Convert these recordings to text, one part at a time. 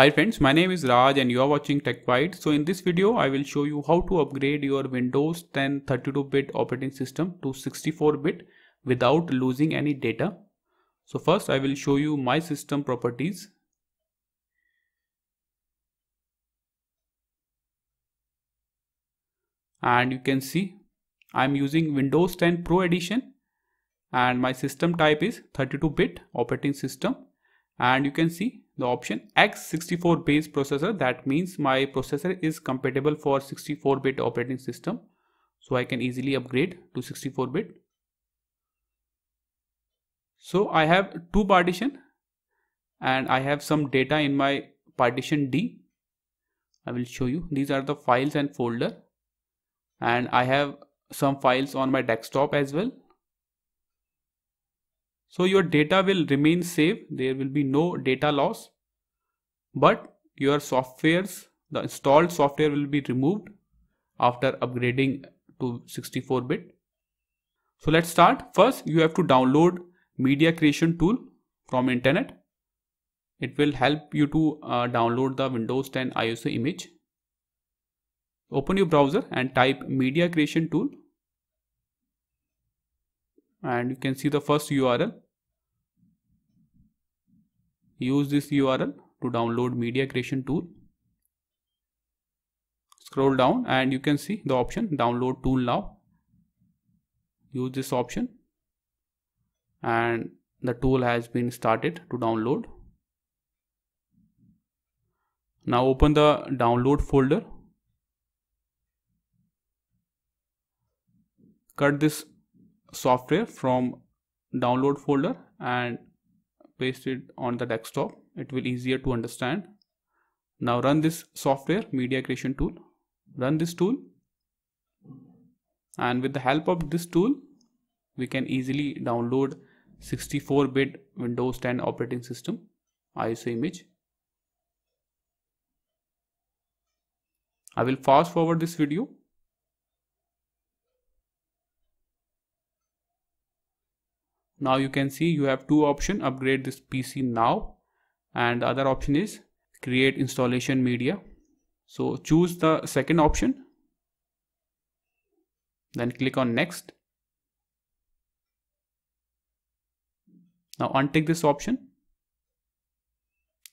Hi friends, my name is Raj and you are watching Tech White. So in this video, I will show you how to upgrade your Windows 10 32-bit operating system to 64-bit without losing any data. So first I will show you my system properties. And you can see I'm using Windows 10 Pro Edition and my system type is 32-bit operating system and you can see the option x64 based processor. That means my processor is compatible for 64 bit operating system. So I can easily upgrade to 64 bit. So I have two partition and I have some data in my partition D. I will show you. These are the files and folder. And I have some files on my desktop as well so your data will remain safe. There will be no data loss. But your softwares, the installed software will be removed after upgrading to 64 bit. So let's start. First, you have to download media creation tool from internet. It will help you to uh, download the Windows 10 ISO image. Open your browser and type media creation tool and you can see the first URL. Use this URL to download media creation tool. Scroll down and you can see the option download tool now. Use this option and the tool has been started to download. Now open the download folder. Cut this software from download folder and paste it on the desktop. It will easier to understand. Now run this software media creation tool. Run this tool. And with the help of this tool we can easily download 64-bit Windows 10 operating system ISO image. I will fast forward this video now you can see you have two option upgrade this pc now. And the other option is create installation media. So choose the second option. Then click on next. Now untick this option.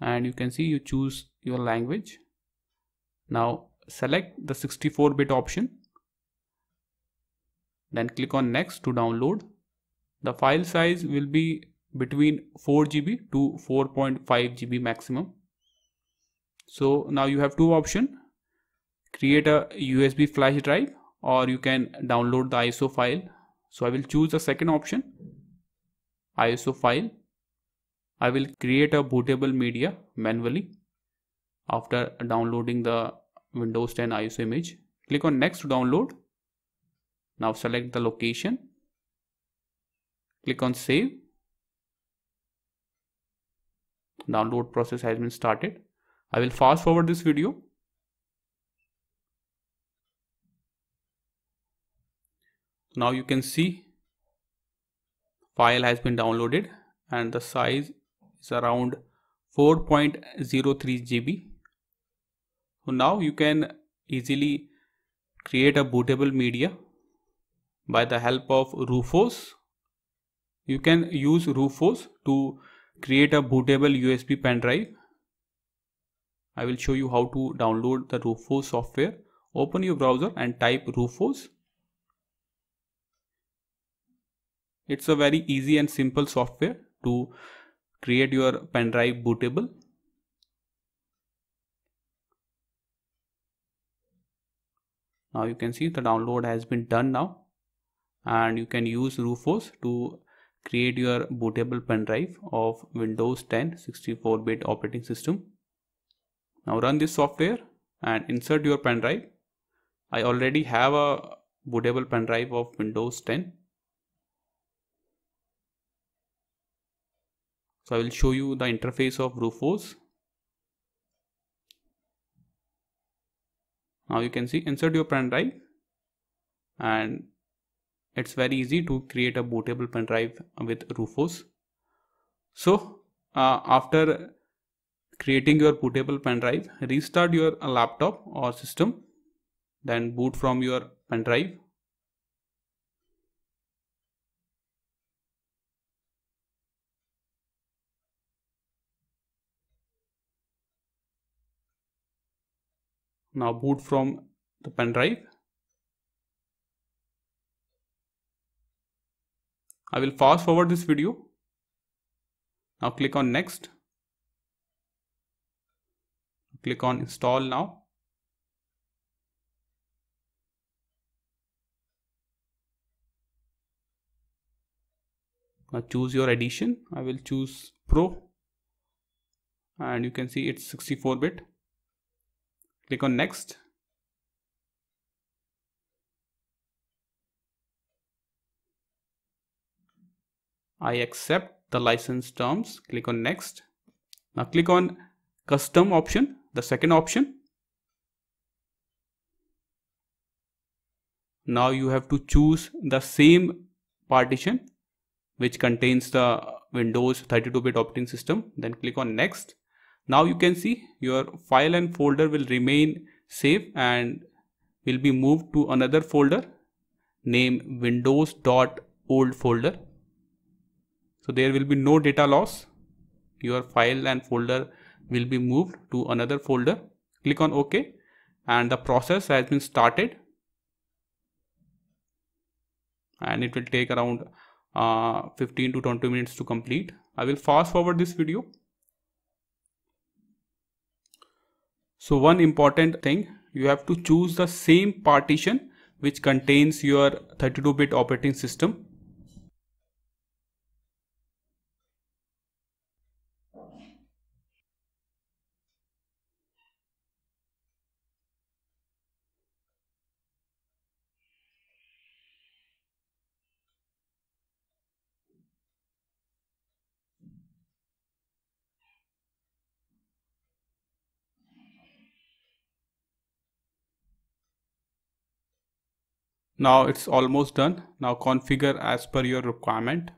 And you can see you choose your language. Now select the 64 bit option. Then click on next to download the file size will be between 4 GB to 4.5 GB maximum. So now you have two options. Create a USB flash drive or you can download the ISO file. So I will choose the second option, ISO file. I will create a bootable media manually after downloading the Windows 10 ISO image. Click on next to download. Now select the location click on save. Download process has been started. I will fast forward this video. Now you can see file has been downloaded and the size is around 4.03 GB so now you can easily create a bootable media by the help of Rufus you can use Rufus to create a bootable USB pen drive. I will show you how to download the Rufus software. Open your browser and type Rufus. It's a very easy and simple software to create your pen drive bootable. Now you can see the download has been done now and you can use Rufus to create your bootable pen drive of Windows 10 64-bit operating system. Now run this software and insert your pen drive. I already have a bootable pen drive of Windows 10. So I will show you the interface of Rufus. Now you can see insert your pen drive and it's very easy to create a bootable pen drive with Rufus. So uh, after creating your bootable pen drive, restart your laptop or system, then boot from your pen drive. Now boot from the pen drive. I will fast forward this video. Now click on next. Click on install now. Now choose your edition. I will choose Pro and you can see it's 64 bit click on next I accept the license terms. Click on next. Now click on custom option the second option. Now you have to choose the same partition which contains the Windows 32-bit operating system. Then click on next. Now you can see your file and folder will remain safe and will be moved to another folder named windows.old folder. So there will be no data loss. Your file and folder will be moved to another folder. Click on OK and the process has been started and it will take around uh, 15 to 20 minutes to complete. I will fast forward this video So one important thing, you have to choose the same partition which contains your 32-bit operating system. Now it's almost done. Now configure as per your requirement.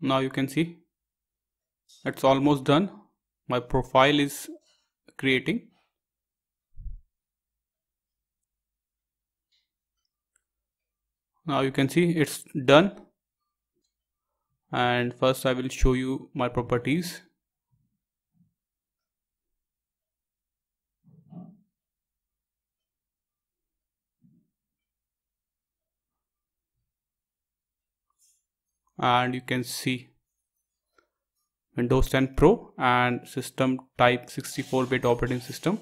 Now you can see. It's almost done. My profile is creating. Now you can see it's done. And first I will show you my properties and you can see Windows 10 Pro and system type 64-bit operating system.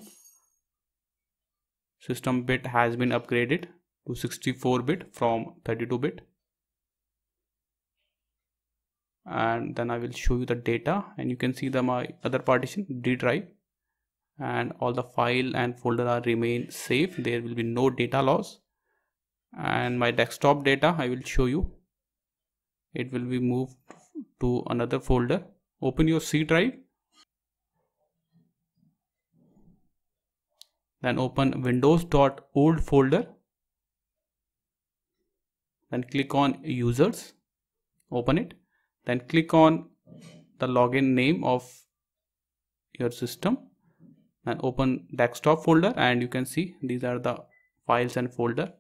System bit has been upgraded to 64-bit from 32-bit. And then I will show you the data and you can see the my other partition D drive and all the file and folder are remain safe. There will be no data loss and my desktop data I will show you it will be moved to another folder. Open your C drive. Then open windows.old folder. Then click on users. Open it. Then click on the login name of your system. And open desktop folder and you can see these are the files and folder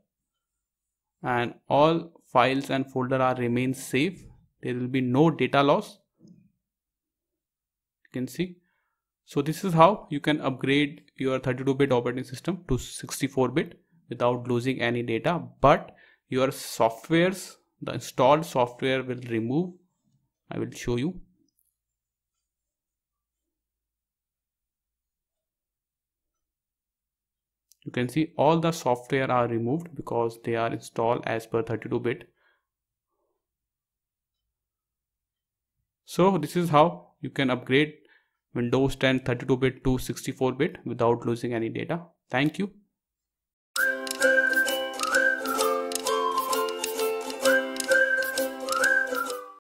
and all files and folder are remain safe. There will be no data loss. You can see. So this is how you can upgrade your 32-bit operating system to 64-bit without losing any data. But your softwares the installed software will remove. I will show you you can see all the software are removed because they are installed as per 32 bit. So this is how you can upgrade windows 10 32 bit to 64 bit without losing any data. Thank you